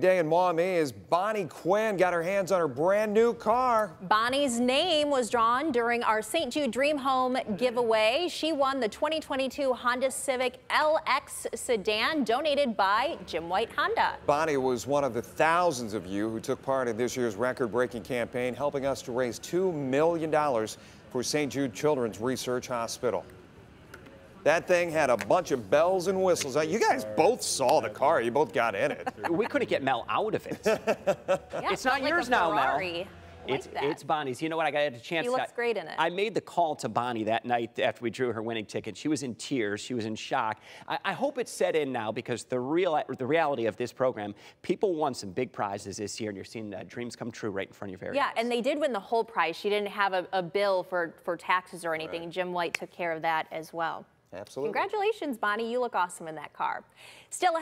Day in Maumee as Bonnie Quinn got her hands on her brand new car. Bonnie's name was drawn during our St. Jude Dream Home giveaway. She won the 2022 Honda Civic LX sedan donated by Jim White Honda. Bonnie was one of the thousands of you who took part in this year's record-breaking campaign, helping us to raise $2 million for St. Jude Children's Research Hospital. That thing had a bunch of bells and whistles. You guys both saw the car. You both got in it. We couldn't get Mel out of it. Yeah, it's not like yours now, Mel. Like It's, that. it's Bonnie's. You know what? I got a chance. She looks to- great in it. I made the call to Bonnie that night after we drew her winning ticket. She was in tears. She was in shock. I, I hope it's set in now because the real the reality of this program, people won some big prizes this year, and you're seeing uh, dreams come true right in front of your very Yeah, eyes. and they did win the whole prize. She didn't have a, a bill for, for taxes or anything. Jim White took care of that as well. Absolutely. Congratulations, Bonnie. You look awesome in that car. Still.